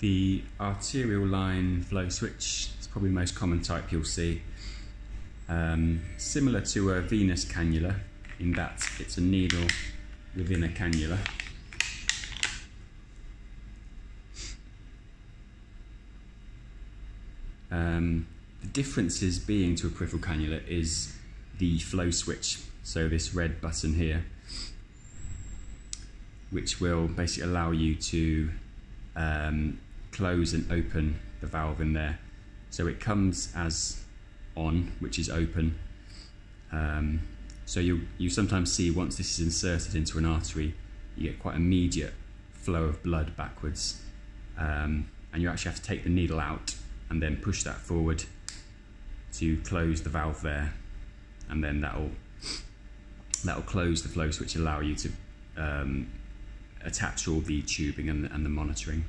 The arterial line flow switch is probably the most common type you'll see. Um, similar to a venous cannula in that it's a needle within a cannula. Um, the differences being to a peripheral cannula is the flow switch, so this red button here, which will basically allow you to um, close and open the valve in there. So it comes as on, which is open. Um, so you you sometimes see once this is inserted into an artery, you get quite immediate flow of blood backwards, um, and you actually have to take the needle out and then push that forward to close the valve there, and then that'll that'll close the flow switch, allow you to um, attach all the tubing and, and the monitoring.